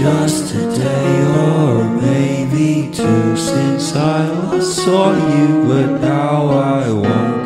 just a day or maybe two since I last saw you, but now I want.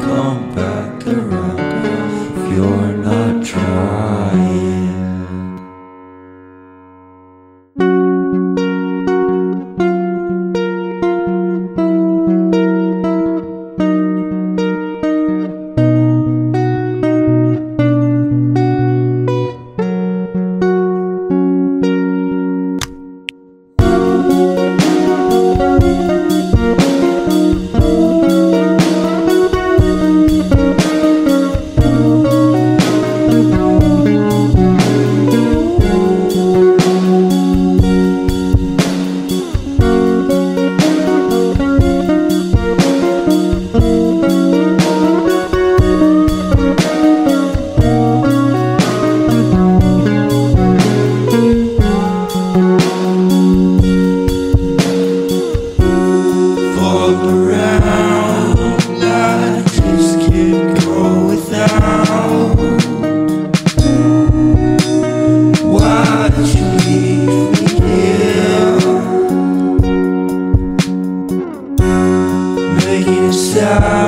desire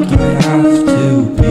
like I have to be.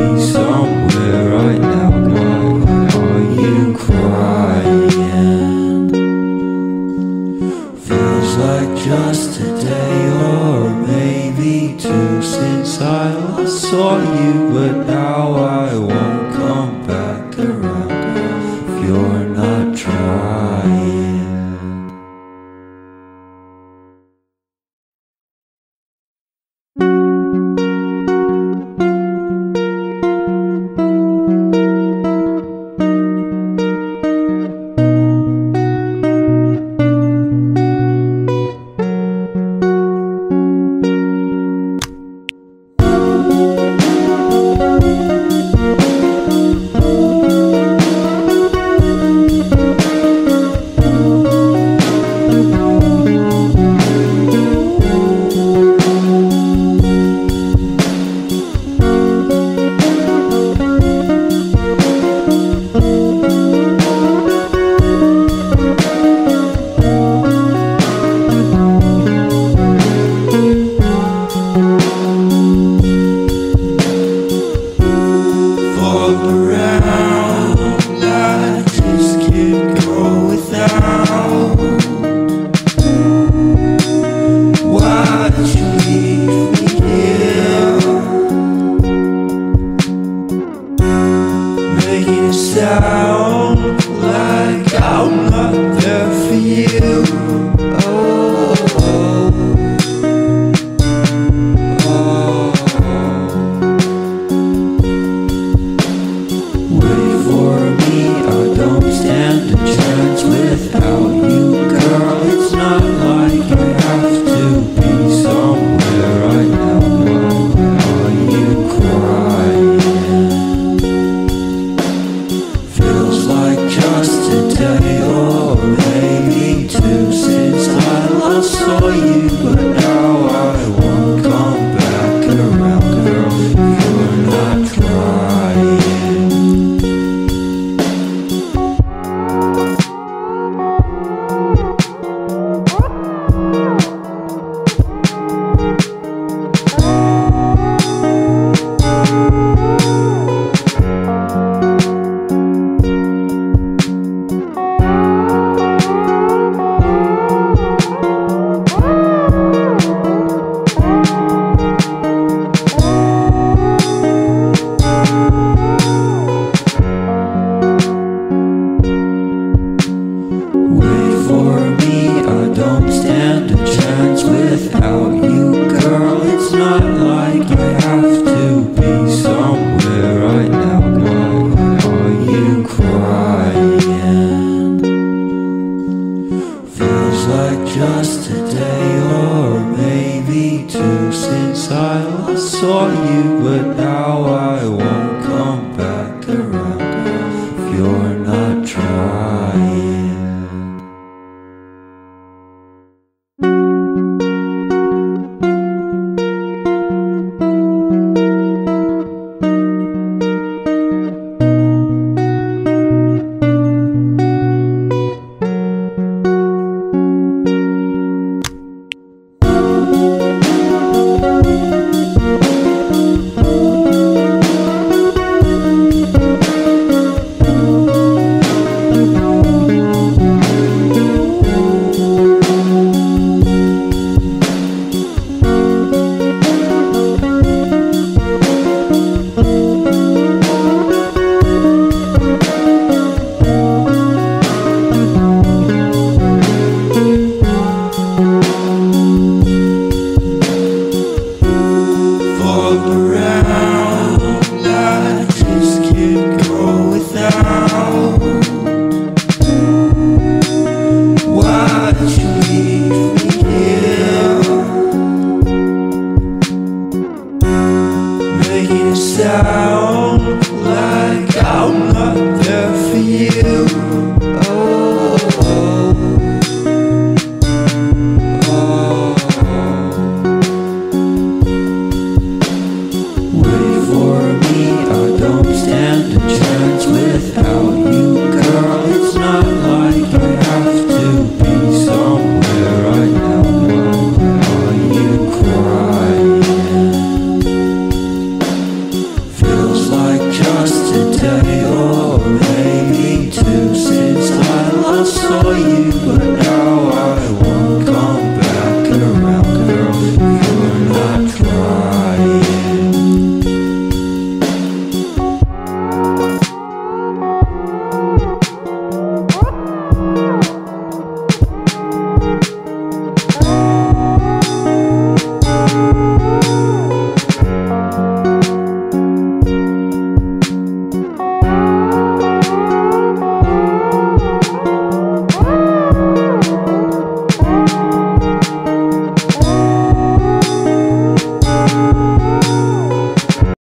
just a day or maybe two since I last saw you.